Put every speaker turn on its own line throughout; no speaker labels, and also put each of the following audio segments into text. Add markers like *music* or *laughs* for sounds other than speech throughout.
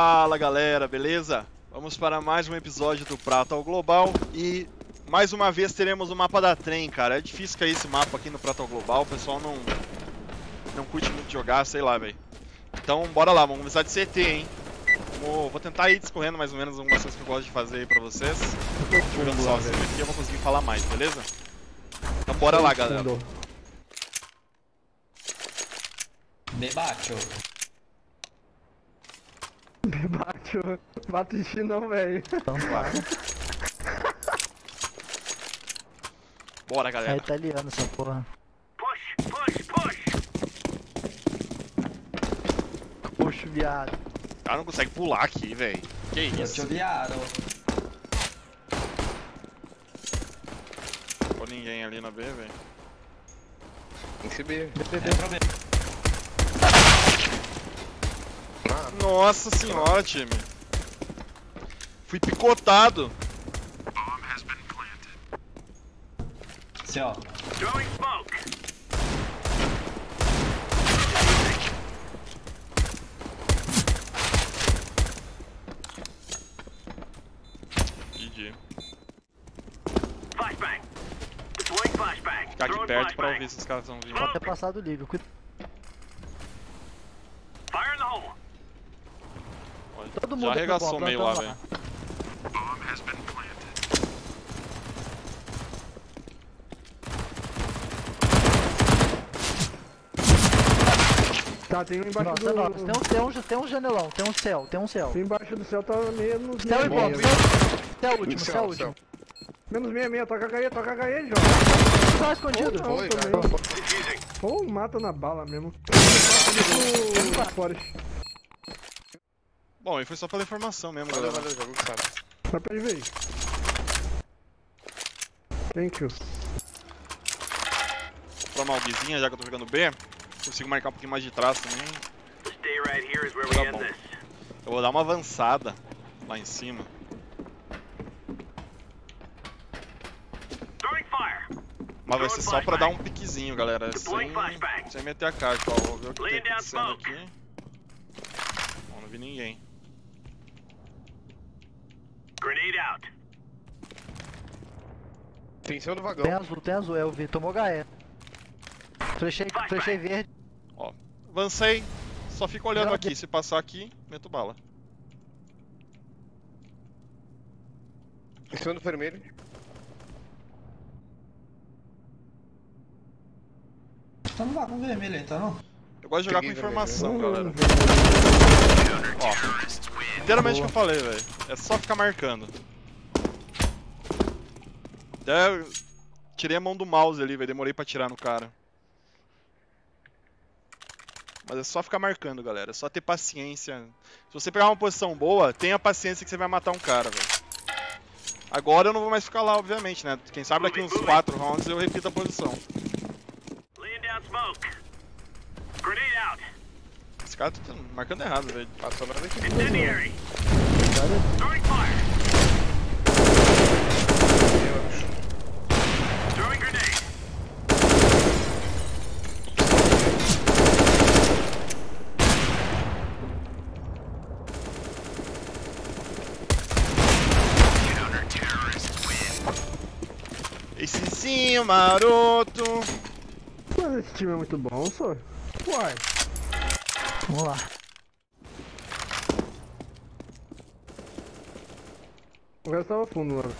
Fala galera, beleza? Vamos para mais um episódio do Prata ao Global e mais uma vez teremos o mapa da trem, cara. É difícil cair esse mapa aqui no Prata ao Global, o pessoal não, não curte muito jogar, sei lá, velho. Então bora lá, vamos começar de CT, hein? Vou, vou tentar ir discorrendo mais ou menos algumas coisas que eu gosto de fazer aí pra vocês. Jogando sozinho aqui eu vou conseguir falar mais, beleza? Então bora lá, galera.
Me baixo. *laughs*
Bate, bate em ti não, velho.
Bora,
É
galera.
italiano essa porra. Puxa, viado.
O cara não consegue pular aqui, velho. Que
Eu te
isso?
odiaram.
Ficou ninguém ali na B, velho.
Tem que ser B.
É
Nossa senhora, time. Fui picotado. GG. Ficar aqui perto pra ouvir se os caras estão vindo.
Pode ter passado liga. Cuida-
Olha,
mundo
Já
aqui
arregaçou meio lá, velho.
Tá, tem um embaixo
Nossa,
do...
nossa, tem um, tem, um, tem um janelão, tem um céu, tem um céu.
Tem embaixo do céu tá menos
Céu e bomba, céu, céu último,
Céu,
céu último.
Menos meia meia, toca HE, toca HE, João.
Tá escondido.
Não,
Foi,
também.
cara.
Ou mata na bala mesmo. Do Forest.
Bom, e foi só pela informação mesmo,
Valeu,
galera.
valeu, jogo sabe.
Só pra ele ver. Thank you.
Pra uma já que eu tô jogando B, consigo marcar um pouquinho mais de trás também.
Stay right here is where
Tá
we end
bom.
this.
Eu vou dar uma avançada lá em cima. Mas vai ser só pra dar um piquezinho, galera. Sem, sem meter a cara. Ó, vou ver o que tem
down
acontecendo aqui. Bom, não vi ninguém.
Grenade out.
Tem em cima do vagão.
Tem azul, tem azul, eu vi, tomou HE. Flechei, flechei verde.
Avancei, só fico olhando
Não,
aqui. Se passar aqui, meto bala.
Em cima do vermelho.
Tá no vagão vermelho aí, tá não?
Eu gosto de jogar com informação,
vermelho.
galera. Ó, literalmente o que eu falei, velho. É só ficar marcando. Até eu tirei a mão do mouse ali, velho. Demorei pra tirar no cara. Mas é só ficar marcando, galera. É só ter paciência. Se você pegar uma posição boa, tenha paciência que você vai matar um cara, velho. Agora eu não vou mais ficar lá, obviamente, né? Quem sabe daqui uns 4 rounds eu repito a posição.
Laying down smoke. Grenade out.
Esse cara tá marcando errado, velho.
Passou nada aqui.
Incendiary. Throwing fire. Throwing grenade.
Esse sim, maroto.
Mas esse time é muito bom, só. Uai.
Vamos lá.
O resto tava fundo, mano.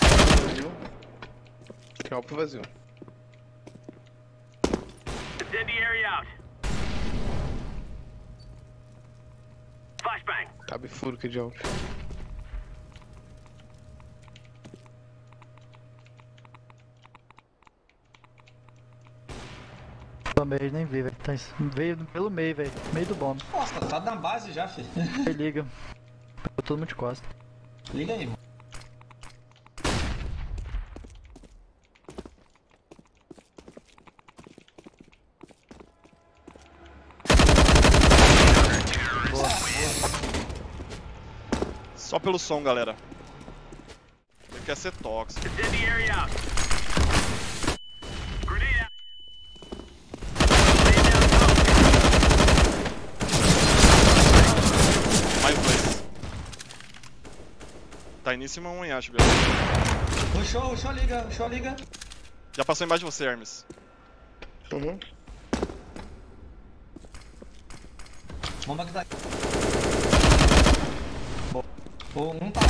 Vazio. Campo vazio.
Incendiary out. Flashbang.
Cabe furca de alto.
Também nem vi, velho. Tá em- Veio pelo meio, velho. Meio do bomb.
Nossa, tá na base já, filho.
Liga. Eu todo mundo de costa.
Liga aí, mano.
Só pelo som, galera. Ele quer ser tóxico.
Incendiary out. Grenade out. Laying down smoke.
Tá indo em cima um, hein, acho, beleza.
Rushou, rushou, liga, rushou, liga.
Já passou embaixo de você, Hermes.
Uhum.
Bomba que tá aqui. Um tá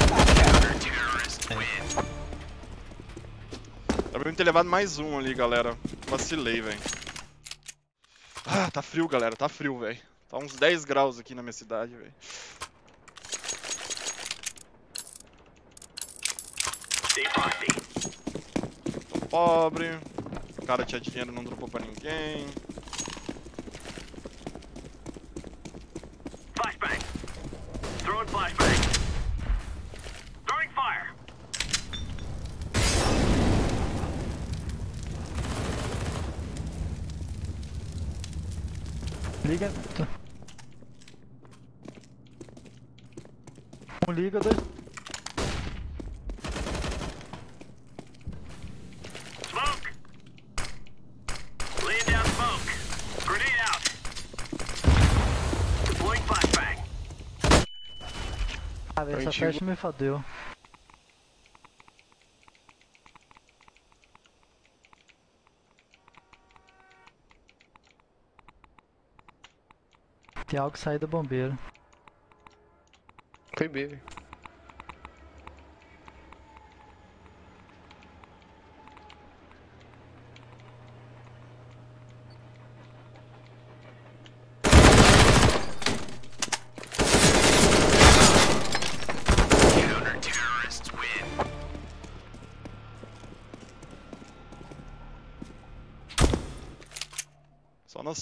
Era pra eu ter levado mais um ali, galera. Vacilei, velho. Ah, tá frio, galera. Tá frio, velho. Tá uns 10 graus aqui na minha cidade, velho. Tô pobre. O cara tinha dinheiro, não dropou pra ninguém.
Flashbang. Throwing flashbang. Throwing fire.
Liga. Um liga, dois. Ah, velho, essa
Antigo.
me fodeu. Tem algo sair do bombeiro.
Foi B, velho.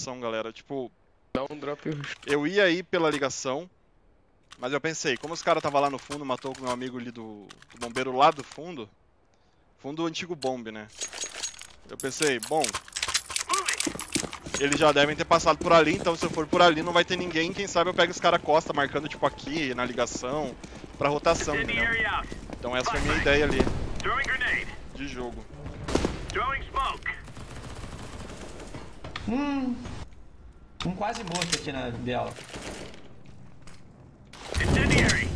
Noção, galera. Tipo,
Dá um drop
eu ia ir pela ligação. Mas eu pensei, como os caras tava lá no fundo, matou o meu amigo ali do, do bombeiro lá do fundo. Fundo do antigo bombe, né? Eu pensei, bom, eles já devem ter passado por ali, então se eu for por ali não vai ter ninguém. Quem sabe eu pego os caras costa marcando tipo aqui na ligação pra rotação, entendeu? Então essa foi a minha ideia ali de jogo.
Throwing smoke.
Hum. Um quase morto aqui na Biel.
Incendiary.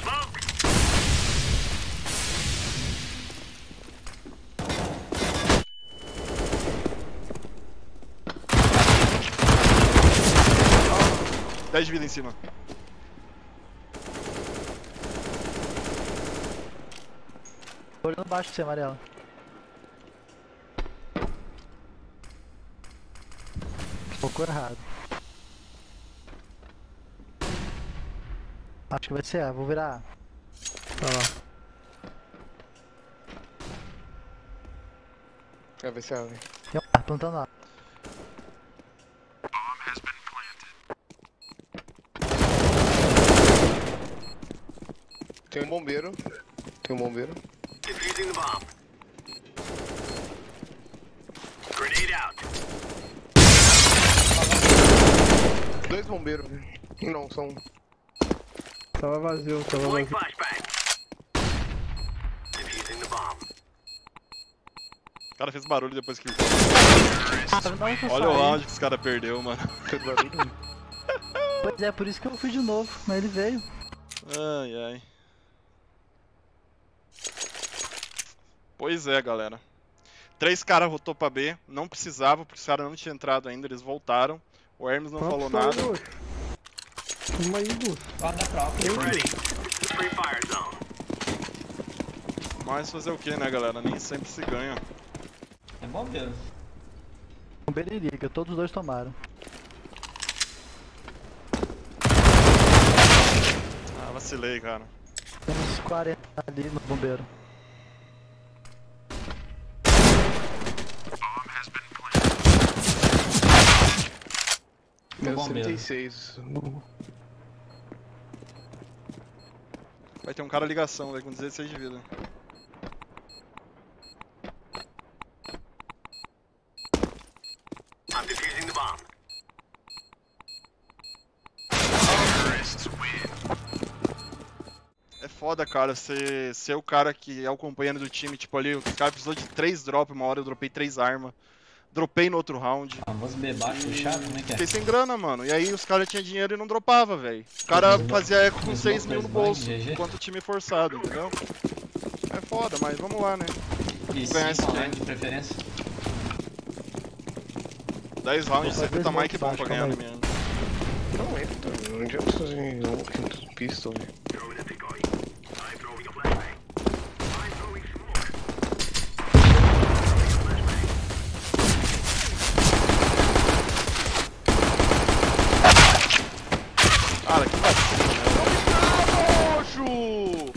Smoke.
Dez de vida em cima.
Tô olhando baixo pra você, amarelo. Pouco errado. Acho que vai ser A, vou virar A.
Tá lá.
É, vai ser A, velho.
Tem um A, plantando A.
Tem um bombeiro. Tem um bombeiro.
Defusing the bomb. Grenade out.
Dois bombeiros. Não, são um.
Tava vazio, tava vazio.
flashbang. Defusing the bomb.
O cara fez barulho depois que.
Ah,
Olha o round que os caras perdeu, mano. *laughs*
Fez barulho. velho.
Pois é, por isso que eu fui de novo, mas ele veio.
Ai, ai. Pois é, galera. Três caras rotou pra B, não precisava, porque os caras não tinham entrado ainda, eles voltaram. O Hermes não
Pronto,
falou nada.
Uma aí.
Mas fazer o que, né, galera? Nem sempre se ganha.
É bombeiro.
Bombeiro e liga, todos os dois tomaram.
Ah, vacilei, cara.
Temos 40 ali no bombeiro.
Menos
bombeiro.
36.
Vai ter um cara ligação, vai com 16 de vida.
I'm defusing the bomb.
É foda, cara, ser, ser o cara que é o companheiro do time, tipo ali, o cara precisou de três drops, uma hora eu dropei três armas. Dropei no outro round.
Famoso B baixo fechado, como é que é?
Fiquei sem grana, mano. E aí os caras tinham dinheiro e não dropava, velho. O cara fazia eco com 6 mil no bolso, enquanto o time forçado, entendeu? É foda, mas vamos lá, né?
E
ganhar esse
5
game.
de preferência.
10 rounds
fazer
tá mais que bom pra ganhar
calma
no
aí.
mesmo.
Não não adianta fazer um pistol, velho.
Throwing a decoy. I'm throwing a flashbang. I'm throwing smoke.
Cara, que vacina, né? Roxo!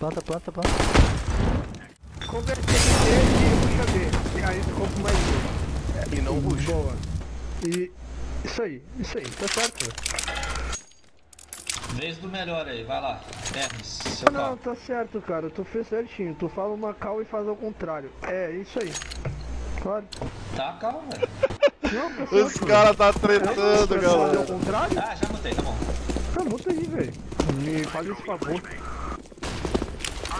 Planta, planta, planta.
Converte ele e puxa B. E aí tu compra mais um.
E não puxa.
Boa. E. Isso aí, isso aí, tá certo.
Vez do melhor aí, vai lá. Hermes, seu
Ah, Não, tá certo, cara. Tu fez certinho. Tu fala uma cal e faz ao contrário. É, isso aí. Claro.
Tá, calma, velho.
Não, tá.
Os caras tá
É,
tretando,
fazer ao
galera.
contrário?
Ah, já mutei, tá bom.
Ah, muta aí, velho. Me faz esse favor.
I'm throwing smoke.
Peguei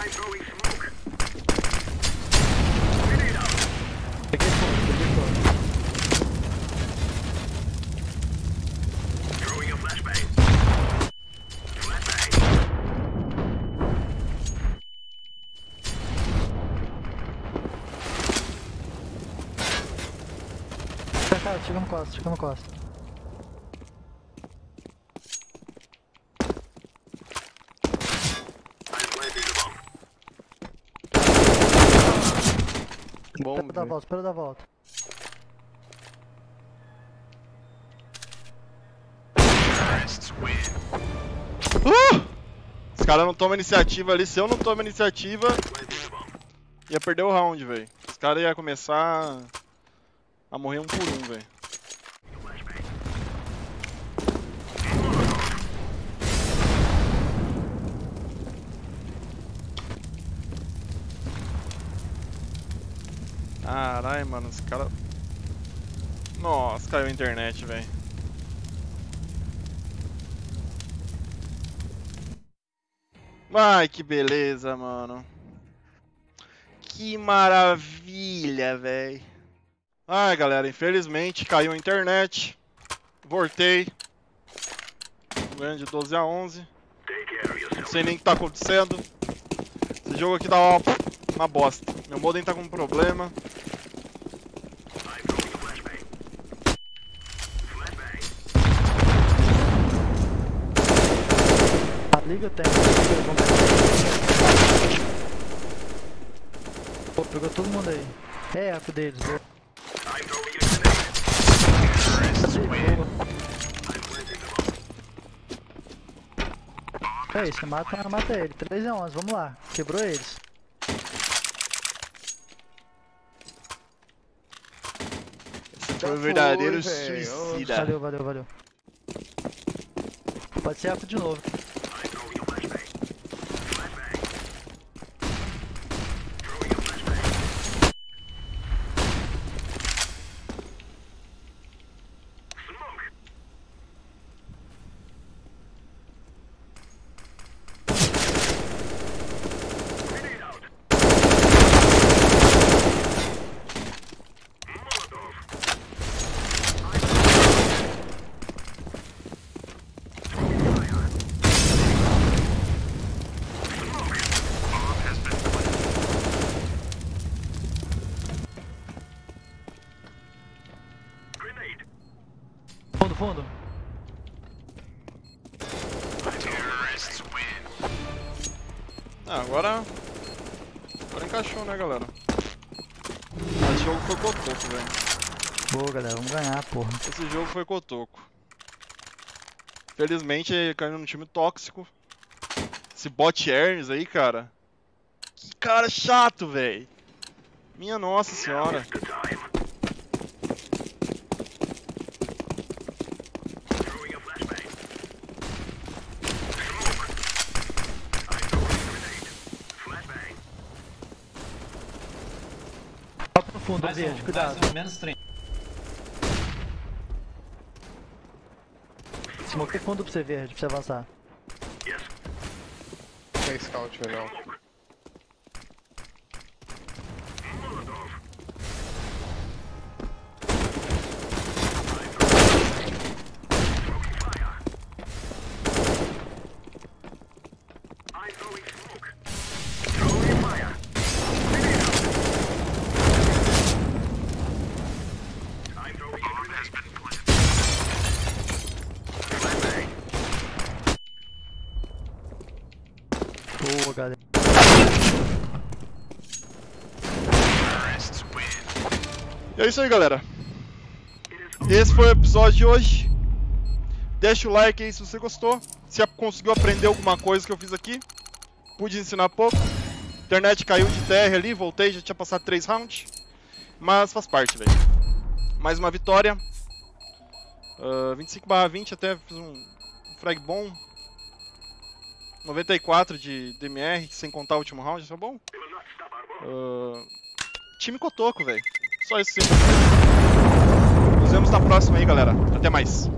fome, peguei fome.
Throwing a flashbang. Flashbang.
Cara, chega no costa, chega no costa.
I'm planting the bomb.
Bom,
Espera dar volta, espera dar a volta.
Uh! Os caras não tomam iniciativa ali. Se eu não tomo iniciativa, ia perder o round, velho. Os caras iam começar a morrer um por um, velho. Caralho, mano, esse cara. Nossa, caiu a internet, velho. Ai, que beleza, mano. Que maravilha, velho. Ai, galera, infelizmente caiu a internet. Voltei. Ganhando de 12 a 11.
Take care of
Não sei nem o que tá acontecendo. Esse jogo aqui tá uma, uma bosta. Meu modem tá com problema.
I'm throwing a flashbang. Flashbang.
A liga tem. Pô, pegou todo mundo aí. É eco deles. É isso, mata, mata ele. 3 a 11, vamos lá. Quebrou eles.
Esse
Já
foi o verdadeiro
foi,
suicida.
Valeu, valeu, valeu. Pode ser eco de novo.
I'm throwing a flashbang. Flashbang. Throwing a flashbang. Smoke. Grenade out. Molotov. Grenade.
Fundo, fundo.
Ah, agora. Agora encaixou, né, galera? Esse jogo foi cotoco, velho.
Boa, galera, vamos ganhar, porra.
Esse jogo foi cotoco. Felizmente caiu num time tóxico. Esse bot Ernst aí, cara. Que cara chato, velho. Minha nossa senhora.
The time. Throwing a flashbang. Smoke. I'm throwing a grenade. Flashbang.
Mais
verde,
um,
cuidado.
mais um, menos 30.
Smoke fundo pra você verde, pra você avançar.
Yes.
Tem scout, não.
Galera.
E é isso aí, galera. Esse foi o episódio de hoje. Deixa o like aí se você gostou. Se conseguiu aprender alguma coisa que eu fiz aqui. Pude ensinar pouco. Internet caiu de TR ali, voltei, já tinha passado 3 rounds. Mas faz parte, velho. Mais uma vitória. Uh, 25 20, até fiz um frag bom. 94 de DMR, sem contar o último round, isso é bom. Uh, time cotoco, velho. Só isso sim. Nos vemos na próxima aí, galera. Até mais.